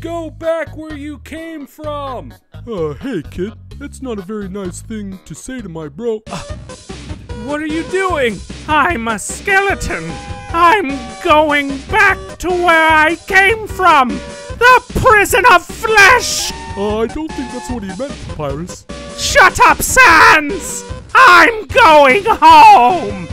Go back where you came from! Uh, hey kid, that's not a very nice thing to say to my bro. Uh, what are you doing? I'm a skeleton. I'm going back to where I came from. The prison of flesh. Uh, I don't think that's what he meant, Papyrus. Shut up, Sans. I'm going home.